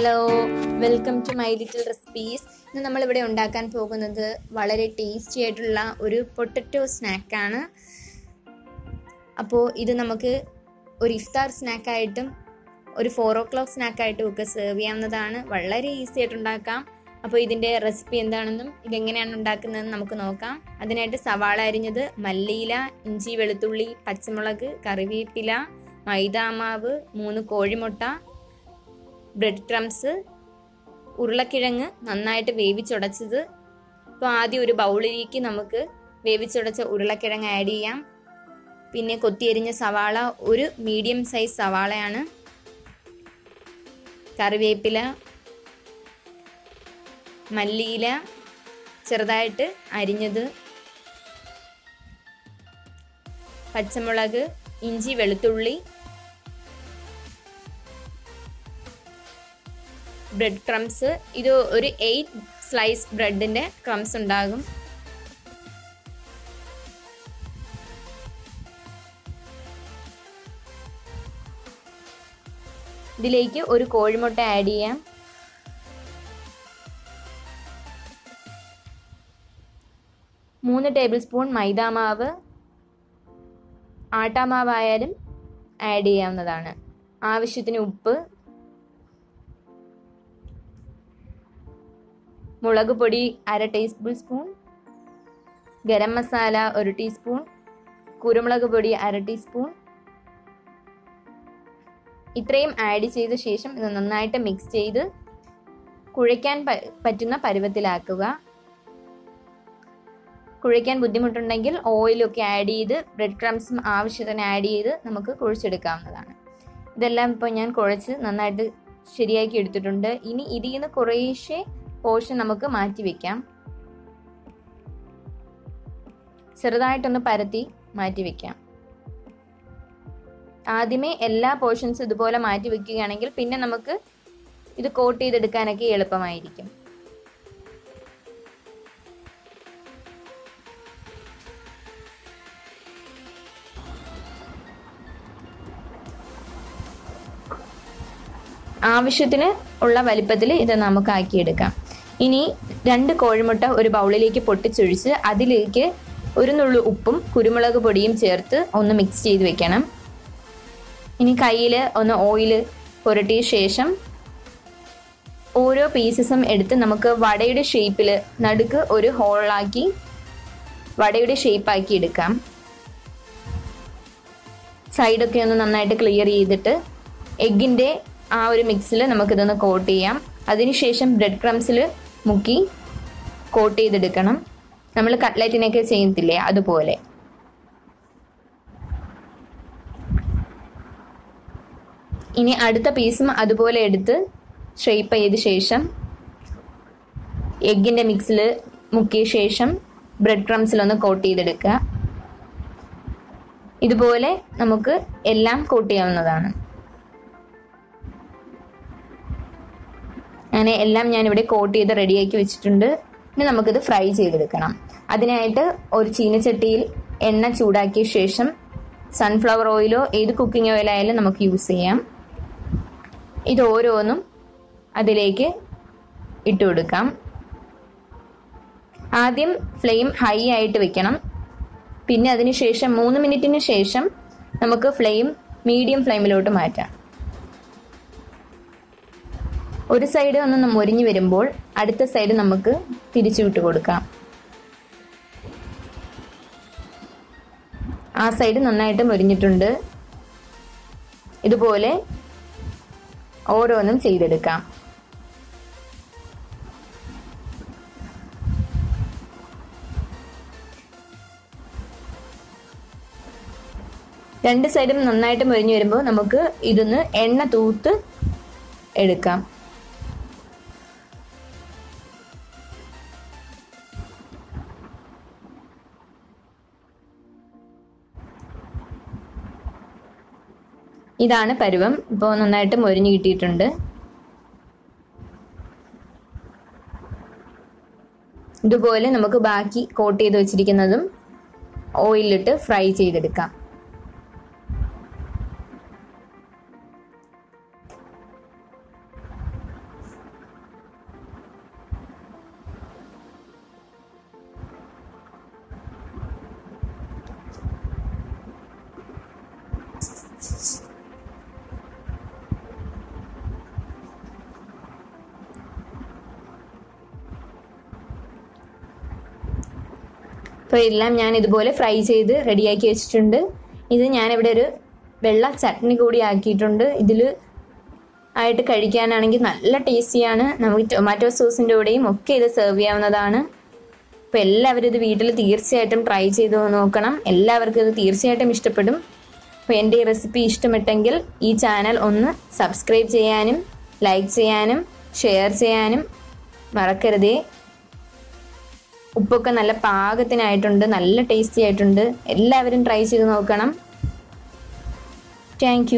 Hello welcome to my little recipes ഇന്ന് നമ്മളിവിടെ ഉണ്ടാക്കാൻ പോകുന്നത് വളരെ ടേസ്റ്റി ആയിട്ടുള്ള ഒരു പൊട്ടറ്റോ സ്നാക്കാണ് അപ്പോൾ ഇത് നമുക്ക് ഒരു ഇഫ്താർ സ്നാക്കായിട്ടും ഒരു ഫോർ ഓ ക്ലോക്ക് സ്നാക്കായിട്ടും ഒക്കെ സെർവ് ചെയ്യാവുന്നതാണ്. വളരെ ഈസി ആയിട്ട് ഉണ്ടാക്കാം. അപ്പോൾ ഇതിന്റെ റെസിപ്പി എന്താണെന്നും ഇതെങ്ങനെയാണ് ഉണ്ടാക്കുന്നതെന്ന് നമുക്ക് നോക്കാം. അതിനായിട്ട് സവാള അരിഞ്ഞത് മല്ലിയില ഇഞ്ചി വെളുത്തുള്ളി പച്ചമുളക് കറിവേപ്പില മൈദാമാവ് മൂന്ന് കോഴിമുട്ട ബ്രെഡ് ക്രംസ് ഉരുളക്കിഴങ്ങ് നന്നായിട്ട് വേവിച്ചുടച്ചത്. അപ്പോൾ ആദ്യം ഒരു ബൗളിലേക്ക് നമുക്ക് വേവിച്ചുടച്ച ഉരുളക്കിഴങ്ങ് ആഡ് ചെയ്യാം. പിന്നെ കൊത്തിയരിഞ്ഞ സവാള ഒരു മീഡിയം സൈസ് സവാളയാണ്. കറിവേപ്പില മല്ലിയില ചെറുതായിട്ട് അരിഞ്ഞത്. പച്ചമുളക് ഇഞ്ചി വെളുത്തുള്ളി ബ്രെഡ് ക്രംസ് ഇത് ഒരു എയ്റ്റ് സ്ലൈസ് ബ്രെഡിന്റെ ക്രംസ് ഉണ്ടാകും. ഇതിലേക്ക് ഒരു കോഴിമുട്ട ആഡ് ചെയ്യാം. മൂന്ന് ടേബിൾ സ്പൂൺ മൈദാമാവ് ആട്ടാമാവായാലും ആഡ് ചെയ്യാവുന്നതാണ്. ആവശ്യത്തിന് ഉപ്പ് മുളക് പൊടി അര ടീസ്പൂൺ സ്പൂൺ ഗരം മസാല ഒരു ടീസ്പൂൺ കുരുമുളക് പൊടി അര ടീസ്പൂൺ ഇത്രയും ആഡ് ചെയ്ത ശേഷം ഇത് നന്നായിട്ട് മിക്സ് ചെയ്ത് കുഴയ്ക്കാൻ പറ്റുന്ന പരുവത്തിലാക്കുക. കുഴയ്ക്കാൻ ബുദ്ധിമുട്ടുണ്ടെങ്കിൽ ഓയിലൊക്കെ ആഡ് ചെയ്ത് ബ്രെഡ് ക്രംസും ആവശ്യത്തിന് ആഡ് ചെയ്ത് നമുക്ക് കുഴിച്ചെടുക്കാവുന്നതാണ്. ഇതെല്ലാം ഇപ്പോൾ ഞാൻ കുഴച്ച് നന്നായിട്ട് ശരിയാക്കി എടുത്തിട്ടുണ്ട്. ഇനി ഇതിൽ നിന്ന് കുറേശ്ശെ പോർഷൻ നമുക്ക് മാറ്റി വെക്കാം. ചെറുതായിട്ടൊന്ന് പരത്തി മാറ്റി വെക്കാം. ആദ്യമേ എല്ലാ പോർഷൻസും ഇതുപോലെ മാറ്റി വെക്കുകയാണെങ്കിൽ പിന്നെ നമുക്ക് ഇത് കോട്ട് ചെയ്തെടുക്കാനൊക്കെ എളുപ്പമായിരിക്കും. ആവശ്യത്തിന് ഉള്ള വലിപ്പത്തിൽ ഇത് നമുക്ക് ആക്കിയെടുക്കാം ഇനി രണ്ട് കോഴിമുട്ട ഒരു ബൗളിലേക്ക് പൊട്ടിച്ചൊഴിച്ച് അതിലേക്ക് ഒരു നുള്ളു ഉപ്പും കുരുമുളക് പൊടിയും ചേർത്ത് ഒന്ന് മിക്സ് ചെയ്ത് വെക്കണം. ഇനി കയ്യിൽ ഒന്ന് ഓയിൽ പുരട്ടിയ ശേഷം ഓരോ പീസസും എടുത്ത് നമുക്ക് വടയുടെ ഷേപ്പിൽ നടുക്ക് ഒരു ഹോളാക്കി വടയുടെ ഷേപ്പാക്കി എടുക്കാം. സൈഡൊക്കെ ഒന്ന് നന്നായിട്ട് ക്ലിയർ ചെയ്തിട്ട് എഗ്ഗിന്റെ ആ ഒരു മിക്സിൽ നമുക്കിതൊന്ന് കോട്ട് ചെയ്യാം. അതിനുശേഷം ബ്രെഡ് ക്രംസിൽ മുക്കി കോട്ട് ചെയ്തെടുക്കണം. നമ്മൾ കട്ട്ലറ്റിനൊക്കെ ചെയ്യത്തില്ലേ അതുപോലെ. ഇനി അടുത്ത പീസും അതുപോലെ എടുത്ത് ഷേപ്പ് ചെയ്ത ശേഷം എഗ്ഗിന്റെ മിക്സിൽ മുക്കിയ ശേഷം ബ്രെഡ് ക്രംസിലൊന്ന് കോട്ട് ചെയ്തെടുക്കുക. ഇതുപോലെ നമുക്ക് എല്ലാം കോട്ട് ചെയ്യാവുന്നതാണ്. അങ്ങനെ എല്ലാം ഞാൻ ഇവിടെ കോട്ട് ചെയ്ത് റെഡിയാക്കി വെച്ചിട്ടുണ്ട്. ഇനി നമുക്കിത് ഫ്രൈ ചെയ്തെടുക്കണം. അതിനായിട്ട് ഒരു ചീനച്ചട്ടിയിൽ എണ്ണ ചൂടാക്കിയ ശേഷം സൺഫ്ലവർ ഓയിലോ ഏത് കുക്കിംഗ് ഓയിലായാലും നമുക്ക് യൂസ് ചെയ്യാം. ഇത് ഓരോന്നും അതിലേക്ക് ഇട്ട് കൊടുക്കാം. ആദ്യം ഫ്ലെയിം ഹൈ ആയിട്ട് വെക്കണം. പിന്നെ അതിന് ശേഷം മൂന്ന് മിനിറ്റിന് ശേഷം നമുക്ക് ഫ്ലെയിം മീഡിയം ഫ്ലെയിമിലോട്ട് മാറ്റാം. ഒരു സൈഡ് ഒന്ന് മൊരിഞ്ഞു വരുമ്പോൾ അടുത്ത സൈഡ് നമുക്ക് തിരിച്ചു വിട്ട് കൊടുക്കാം. ആ സൈഡ് നന്നായിട്ട് മൊരിഞ്ഞിട്ടുണ്ട് ഇതുപോലെ ഓരോന്നും ചെയ്തെടുക്കാം. രണ്ട് സൈഡും നന്നായിട്ട് മൊരിഞ്ഞു വരുമ്പോൾ നമുക്ക് ഇതൊന്ന് എണ്ണ തൂത്ത് എടുക്കാം. ഇതാണ് പരുവം. ഇപ്പോൾ നന്നായിട്ട് മൊരിഞ്ഞ് കിട്ടിയിട്ടുണ്ട്. ഇതുപോലെ നമുക്ക് ബാക്കി കോട്ട് ചെയ്ത് വെച്ചിരിക്കുന്നതും ഓയിലിട്ട് ഫ്രൈ ചെയ്തെടുക്കാം. അപ്പോൾ എല്ലാം ഞാൻ ഇതുപോലെ ഫ്രൈ ചെയ്ത് റെഡിയാക്കി വെച്ചിട്ടുണ്ട്. ഇത് ഞാനിവിടെ ഒരു വെള്ള ചട്നി കൂടി ആക്കിയിട്ടുണ്ട്. ഇതിൽ ആയിട്ട് കഴിക്കാനാണെങ്കിൽ നല്ല ടേസ്റ്റിയാണ്. നമുക്ക് ടൊമാറ്റോ സോസിന്റെ കൂടെയും ഒക്കെ ഇത് സെർവ് ചെയ്യാവുന്നതാണ്. അപ്പോൾ എല്ലാവരും ഇത് വീട്ടിൽ തീർച്ചയായിട്ടും ട്രൈ ചെയ്ത് നോക്കണം. എല്ലാവർക്കും ഇത് തീർച്ചയായിട്ടും ഇഷ്ടപ്പെടും. അപ്പോൾ എന്റെ ഈ റെസിപ്പി ഇഷ്ടപ്പെട്ടെങ്കിൽ ഈ ചാനൽ ഒന്ന് സബ്സ്ക്രൈബ് ചെയ്യാനും ലൈക്ക് ചെയ്യാനും ഷെയർ ചെയ്യാനും മറക്കരുതേ. ഉപ്പൊക്കെ നല്ല പാകത്തിനായിട്ടുണ്ട് നല്ല ടേസ്റ്റി ആയിട്ടുണ്ട്. എല്ലാവരും ട്രൈ ചെയ്ത് നോക്കണം. താങ്ക്